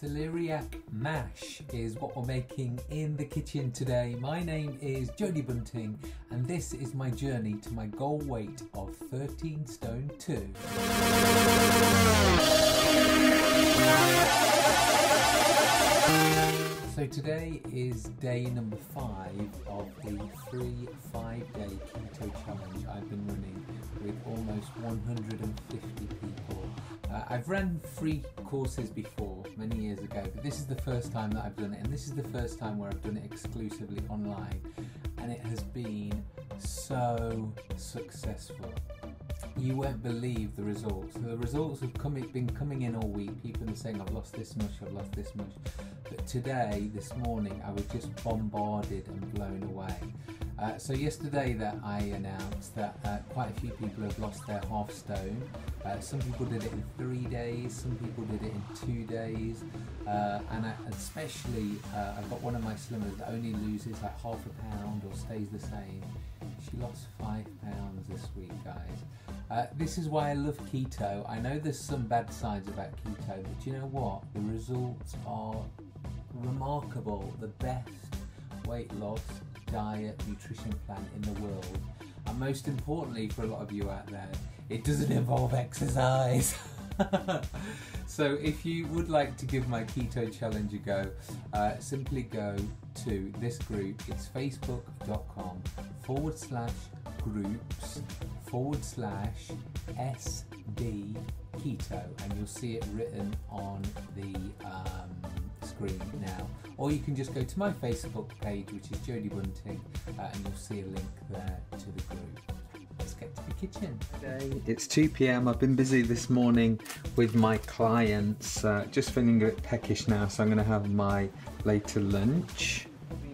Celeriac mash is what we're making in the kitchen today. My name is Jody Bunting and this is my journey to my goal weight of 13 stone 2. So today is day number five of the free five day keto challenge almost 150 people. Uh, I've run free courses before many years ago, but this is the first time that I've done it, and this is the first time where I've done it exclusively online, and it has been so successful you won't believe the results. The results have come, been coming in all week. People are saying, I've lost this much, I've lost this much. But today, this morning, I was just bombarded and blown away. Uh, so yesterday that I announced that uh, quite a few people have lost their half stone. Uh, some people did it in three days, some people did it in two days, uh, and I, especially uh, I've got one of my slimmers that only loses like half a pound or stays the same. She lost five pounds this week, guys. Uh, this is why I love keto. I know there's some bad sides about keto, but you know what? The results are remarkable. The best weight loss diet nutrition plan in the world. And most importantly, for a lot of you out there, it doesn't involve exercise. so if you would like to give my keto challenge a go, uh, simply go to this group. It's facebook.com forward slash groups forward slash SD keto, and you'll see it written on the um, screen now. Or you can just go to my Facebook page, which is Jody Bunting, uh, and you'll see a link there to the group. Let's get to the kitchen. It's 2 pm. I've been busy this morning with my clients, uh, just feeling a bit peckish now, so I'm going to have my later lunch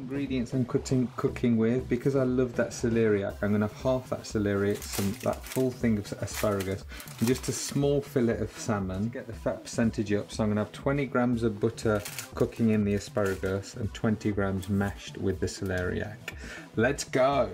ingredients I'm cooking, cooking with, because I love that celeriac, I'm to have half that celeriac, some that full thing of asparagus, and just a small fillet of salmon. Get the fat percentage up, so I'm to have 20 grams of butter cooking in the asparagus and 20 grams mashed with the celeriac. Let's go!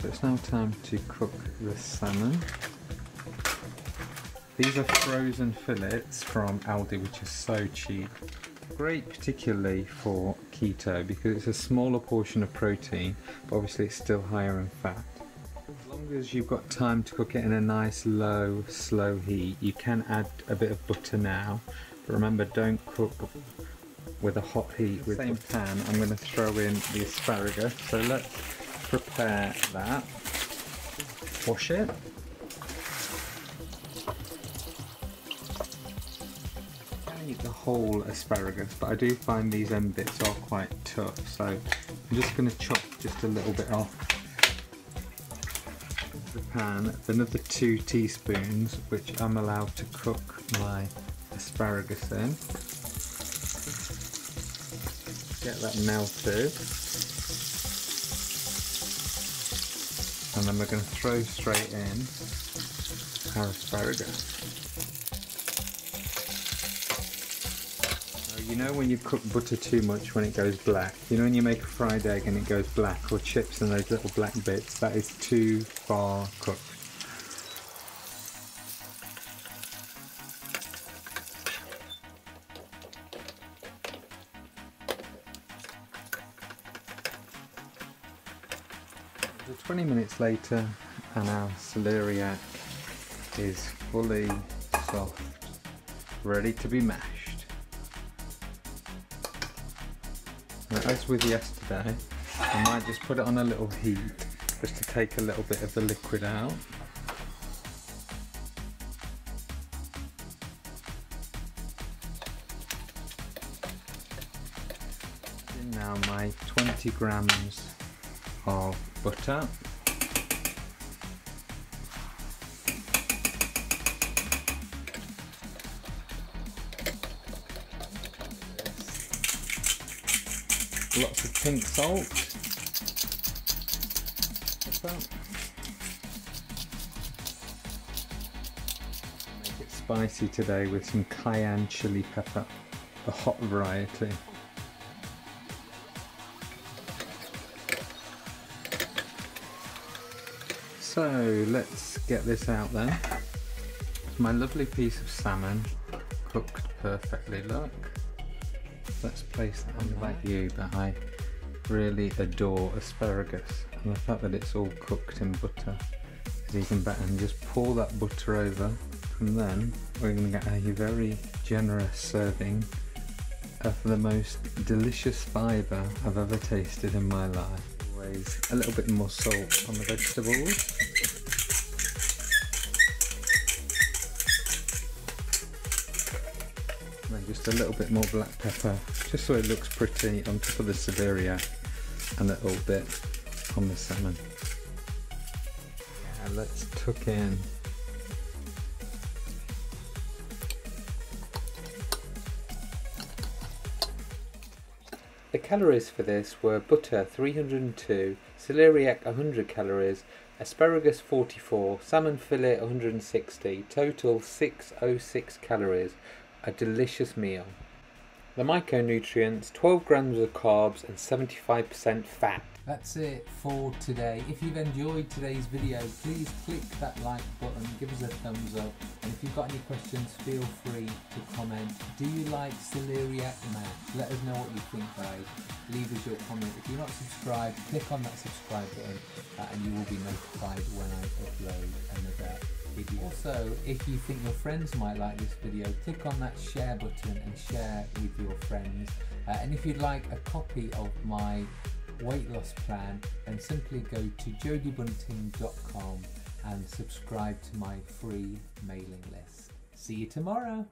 So it's now time to cook the salmon. These are frozen fillets from Aldi, which is so cheap. Great particularly for keto because it's a smaller portion of protein, but obviously it's still higher in fat. As long as you've got time to cook it in a nice low, slow heat, you can add a bit of butter now, but remember don't cook with a hot heat. With the same pan, I'm going to throw in the asparagus. So let's prepare that. Wash it. The whole asparagus, but I do find these end bits are quite tough, so I'm just going to chop just a little bit off the pan. Another two teaspoons, which I'm allowed to cook my asparagus in. Get that melted. And then we're going to throw straight in our asparagus. you know when you cook butter too much when it goes black? You know when you make a fried egg and it goes black or chips and those little black bits? That is too far cooked. 20 minutes later and our celeriac is fully soft, ready to be mashed. Now, as with yesterday, I might just put it on a little heat just to take a little bit of the liquid out. now my 20 grams of butter. Uh, lots of pink salt. Make it spicy today with some cayenne chili pepper, the hot variety. So let's get this out then. It's my lovely piece of salmon cooked perfectly, look. Let's place that on like you, but I really adore asparagus and the fact that it's all cooked in butter is even better. And just pour that butter over and then we're going to get a very generous serving of the most delicious fibre I've ever tasted in my life. Always a little bit more salt on the vegetables. And then just a little bit more black pepper, just so it looks pretty on top of the celeriac and a little bit on the salmon. Yeah, let's tuck in The calories for this were butter 302, celeriac 100 calories, asparagus 44, salmon fillet 160, total 606 calories. A delicious meal. The micronutrients 12 grams of carbs and 75% fat. That's it for today. If you've enjoyed today's video, please click that like button, give us a thumbs up, and if you've got any questions, feel free to comment. Do you like celeriac mash? Let us know what you think, guys. Leave us your comment. If you're not subscribed, click on that subscribe button, uh, and you will be notified when I upload another video. Also, if you think your friends might like this video, click on that share button and share with your friends. Uh, and if you'd like a copy of my weight loss plan, then simply go to jodybunting.com and subscribe to my free mailing list. See you tomorrow.